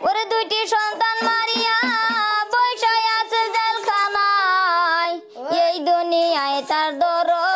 ওরে দুইটি সন্তান মারিয়া বৈশায় আছে জেলখানায়। এই দুনিয়ায় তার দরদি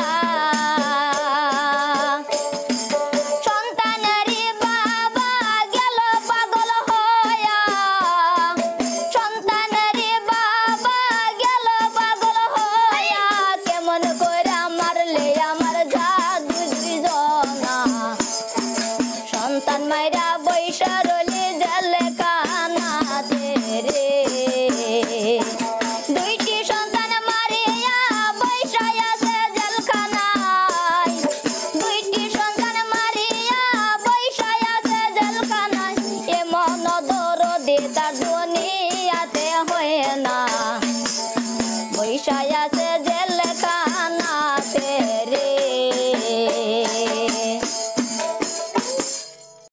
মাইরা বৈশা রলি জল কানাতে রে। দুইটি সন্তান মারিয়া বৈশা আছে জলখানায় দুইটি সন্তান মারিয়া বৈশা আছে জলখানায় এমন দরদে তার দুনিয়াতে হয় না। বৈশা আছে